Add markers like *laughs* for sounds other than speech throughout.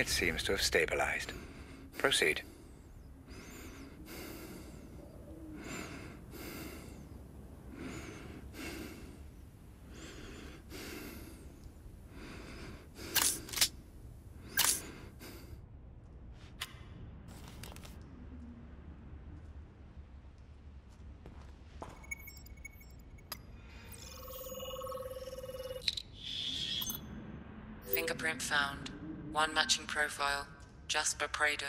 It seems to have stabilized. Proceed. Fingerprint found. One matching profile. Jasper Prado.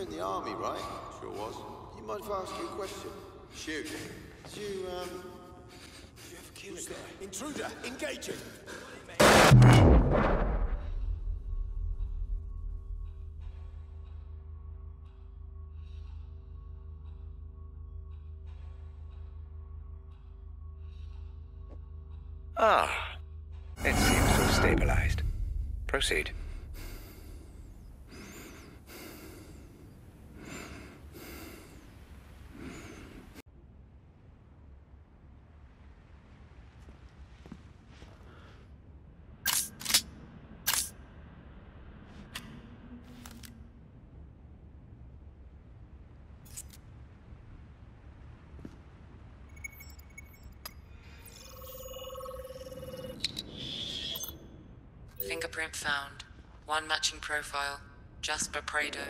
Were in the army, right? Sure was. You mind if I ask you a question? Shoot. Did you, um... Did you ever kill a guy? Intruder, engaging! Ah. It seems to have stabilized. Proceed. Fingerprint found. One matching profile. Jasper Prado.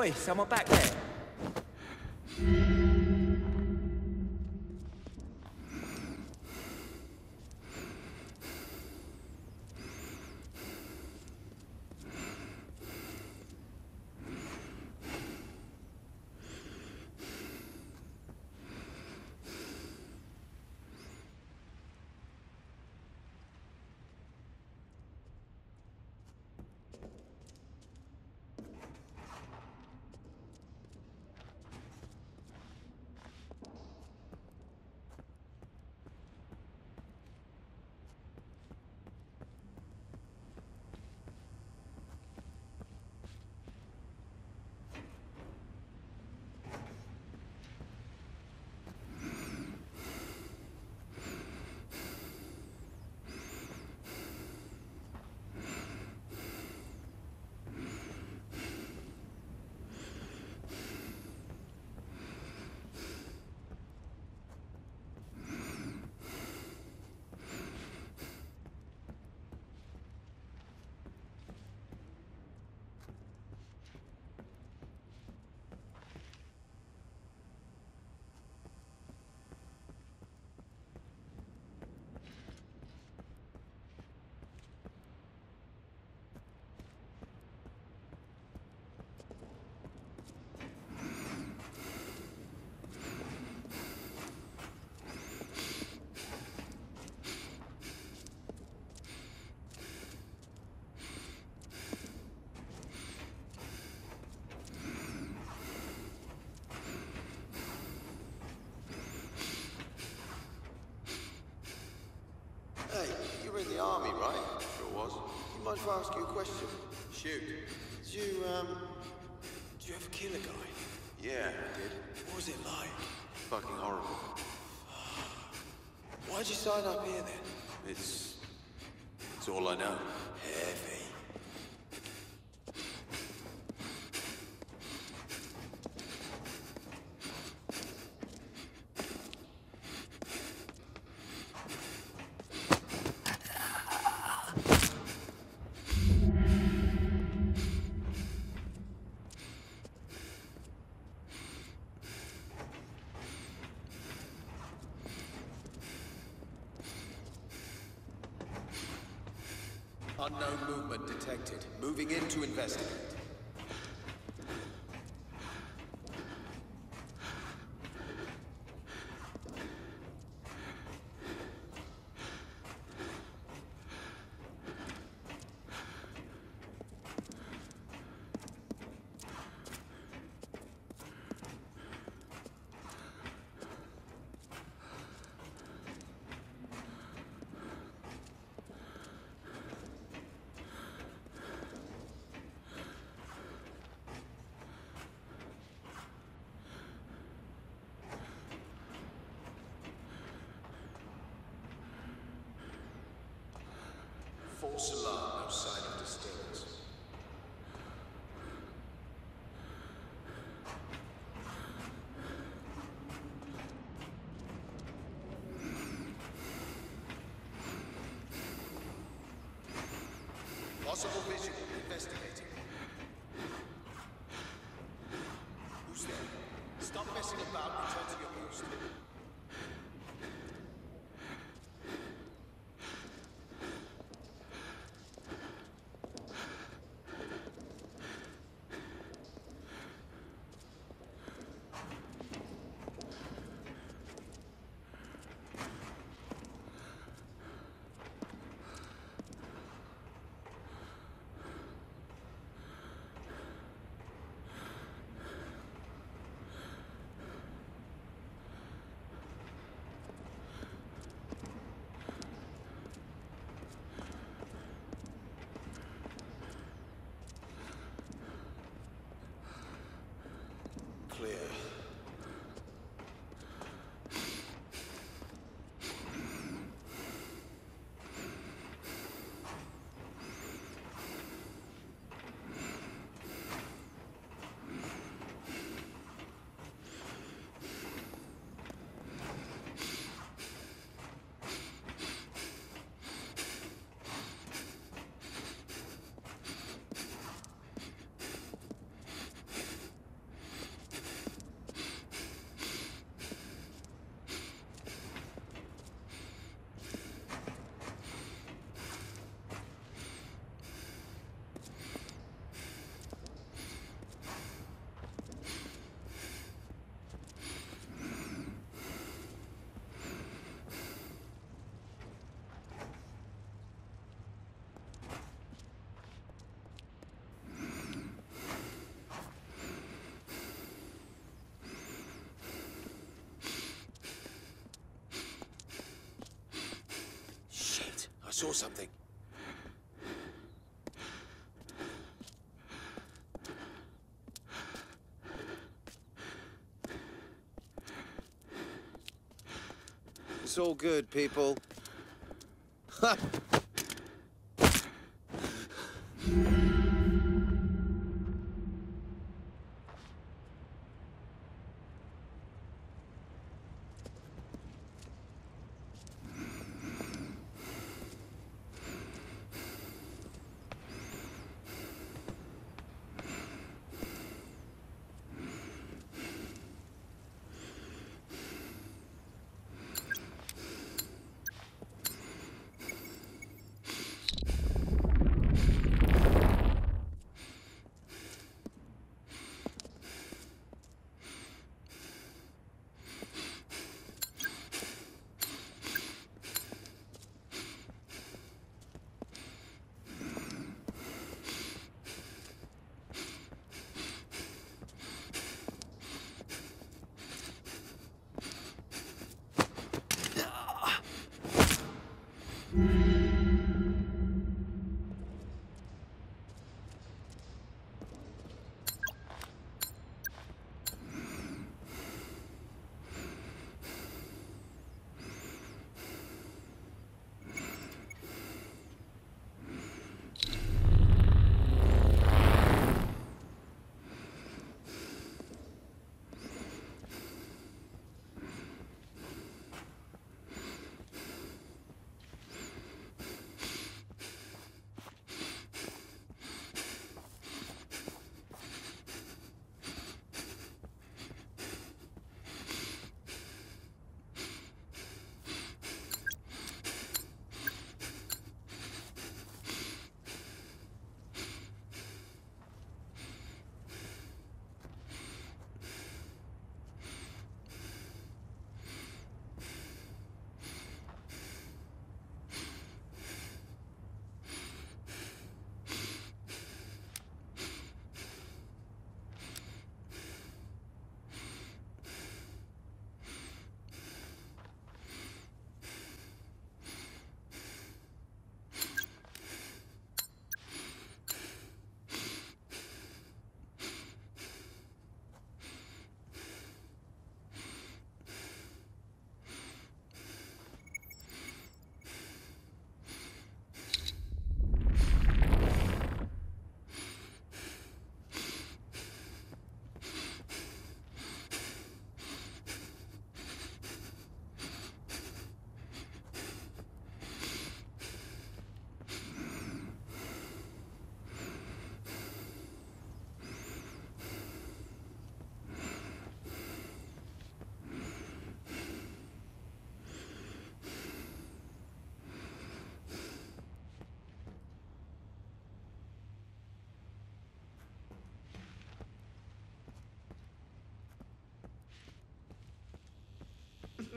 Oi, someone back there. Hey, you were in the army, right? Sure was. You mind if I ask you a question? Shoot. Did you, um... Did you ever kill a guy? Yeah, I did. What was it like? Fucking horrible. Why'd you sign up here then? It's... It's all I know. Unknown movement detected. Moving in to investigate. No sign of disturbance. Possible saw something. It's all good, people.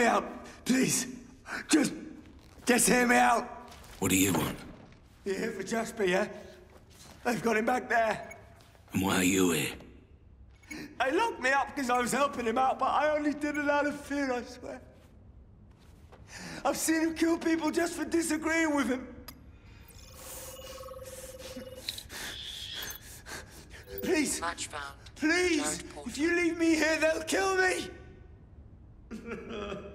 me out, please. Just, just hear me out. What do you want? You're here for Jasper, yeah? They've got him back there. And why are you here? They locked me up because I was helping him out, but I only did it out of fear, I swear. I've seen him kill people just for disagreeing with him. Please, Match found. please, if you leave me here, they'll kill me. *laughs*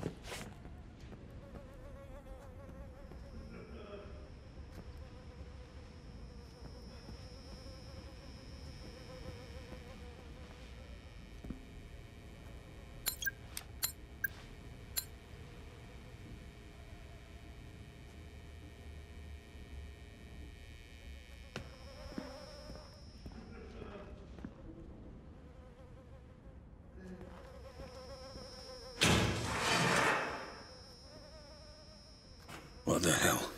What the hell?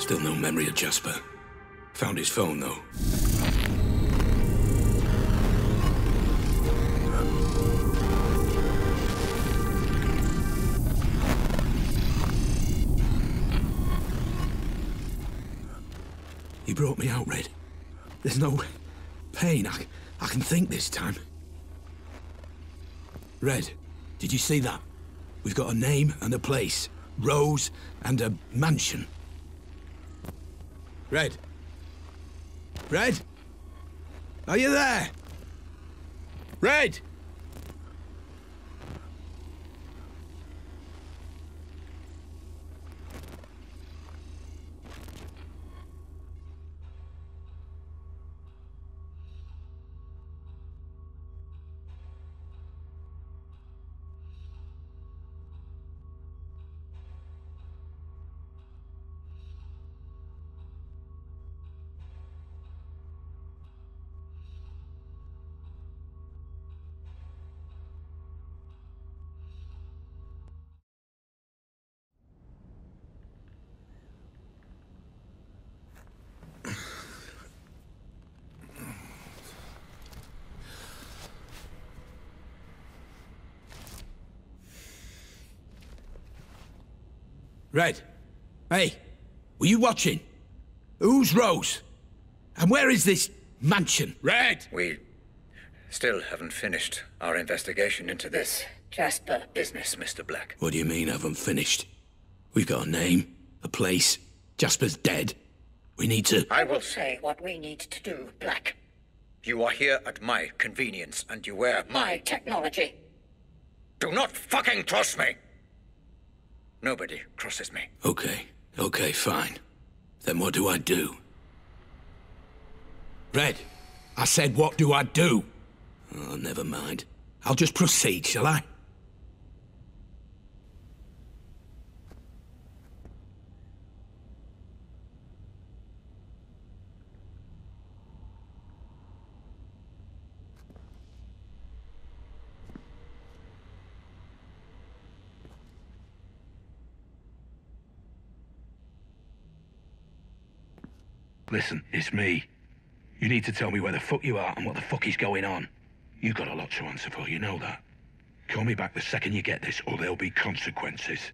Still no memory of Jasper. Found his phone, though. He brought me out, Red. There's no pain. I, I can think this time. Red, did you see that? We've got a name and a place. Rose and a mansion. Red. Red? Are you there? Red! Red. Hey, were you watching? Who's Rose? And where is this mansion? Red! We still haven't finished our investigation into this Jasper. business, Mr. Black. What do you mean, haven't finished? We've got a name, a place. Jasper's dead. We need to. I will Say what we need to do, Black. You are here at my convenience, and you wear my. My technology. Do not fucking trust me! Nobody crosses me. Okay, okay, fine. Then what do I do? Red, I said, what do I do? Oh, never mind. I'll just proceed, shall I? Listen, it's me. You need to tell me where the fuck you are and what the fuck is going on. You got a lot to answer for, you know that. Call me back the second you get this, or there'll be consequences.